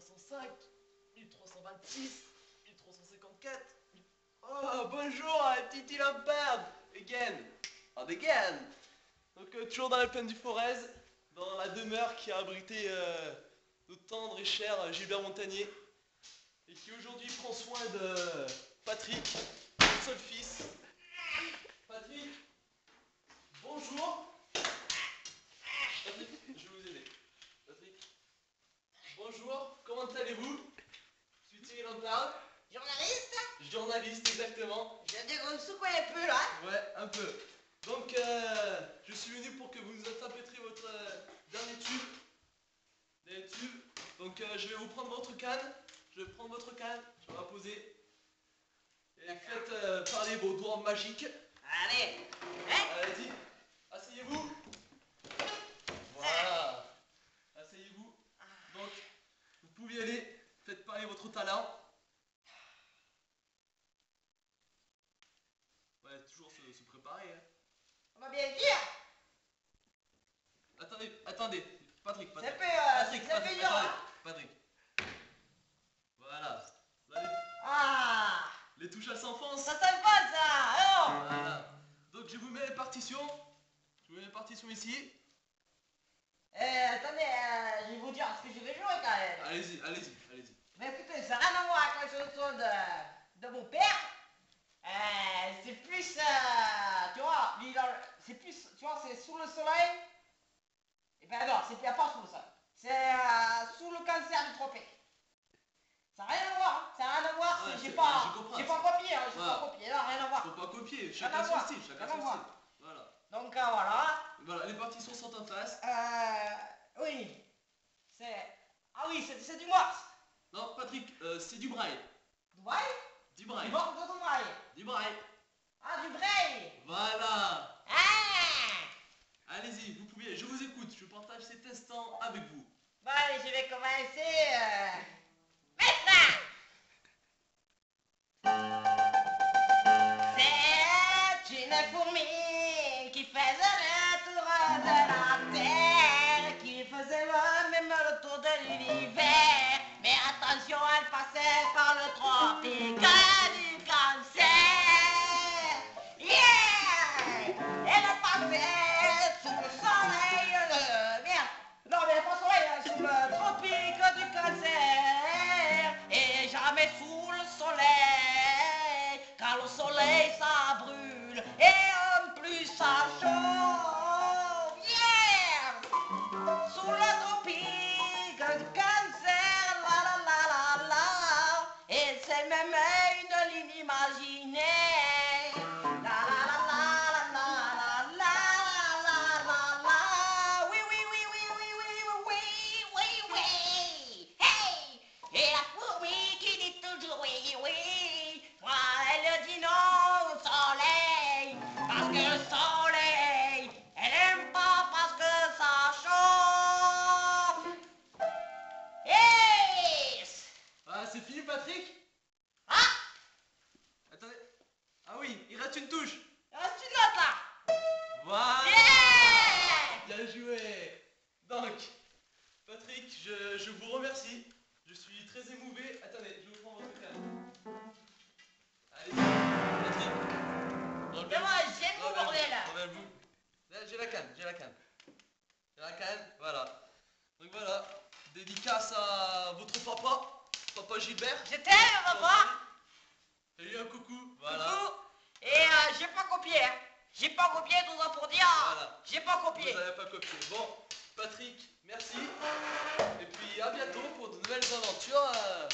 1305, 1326, 1354. Oh, bonjour, euh, Titi Lampard, again, and again. Donc, euh, toujours dans la plaine du Forez, dans la demeure qui a abrité euh, notre tendre et cher euh, Gilbert Montagnier, et qui aujourd'hui prend soin de Patrick, son seul fils. Patrick, bonjour. Patrick, je vais vous aider. Patrick, bonjour, comment allez-vous? Je suis Thierry Lampard, Journaliste? Journaliste exactement. Je dégonne secouer un peu là. Ouais, un peu. Donc, euh, je suis venu pour que vous nous interprétiez votre euh, dernier tube. Dernier tube. Donc, euh, je vais vous prendre votre canne. Je vais prendre votre canne. Je vais la poser. Et faites parler vos doigts magiques. Allez. Hein? Allez-y. Asseyez-vous. Voilà. Asseyez-vous. Donc, vous pouvez y aller. Faites Ouais, toujours se, se préparer. Hein. On va bien dire. Attendez, attendez. Patrick, Ça Patrick. fait, euh, Patrick, ça fait Patrick, hein. Voilà. Ah. les touches à s'enfonce. Ça pas ça Alors Voilà. Donc je vous mets les partitions. Je vous mets les partitions ici. Eh, attendez, euh, je vais vous dire ce que je vais jouer quand même. Allez-y, allez-y, allez-y. Mais écoutez, ça n'a rien à chanson de, de mon père. Euh, c'est plus, euh, tu vois, c'est plus, tu vois, c'est sous le soleil. Et ben non, c'est pas sous le soleil. C'est euh, sous le cancer du tropique. Ça n'a rien à voir, hein. ça n'a rien à voir. Ouais, j'ai pas, j'ai pas copié, hein, j'ai pas copié, rien à voir. Faut pas copier. Chacun son style. Chacun son style. Voilà. Donc euh, voilà. Voilà, les partitions sont en face. Euh, oui, c'est, ah oui, c'est, du morse. Non, Patrick, euh, c'est du braille. Du Du braille. morse de Dubaï. Du braille. Ah, du braille. Voilà. Ah Allez-y, vous pouvez. Je vous écoute. Je partage cet instant avec vous. Bon, allez, je vais commencer. Euh... Maintenant C'est une fourmi qui faisait le tour de la Terre, qui faisait le même le tour de l'univers. Sous le soleil, car le soleil ça brûle. Et en plus ça chauffe. Yeah Sous le tropique du cancer, la la la la la. Et c'est même reste une touche. Une note là! Voilà. Yeah! Bien joué Donc, Patrick, je, je vous remercie. Je suis très émouvé. Attendez, je vous prends votre canne. Allez, Patrick. Mais moi, j'aime bordel relevez-vous. Là, J'ai la canne, j'ai la canne. J'ai la canne, voilà. Donc voilà, dédicace à votre papa, papa Gilbert. Je t'aime, papa! Salut un coucou, voilà. Coucou. Et euh, j'ai pas copié, hein. J'ai pas copié tout ça pour dire. Voilà. J'ai pas Vous copié. n'avez pas copié. Bon, Patrick, merci. Et puis à bientôt pour de nouvelles aventures. euh,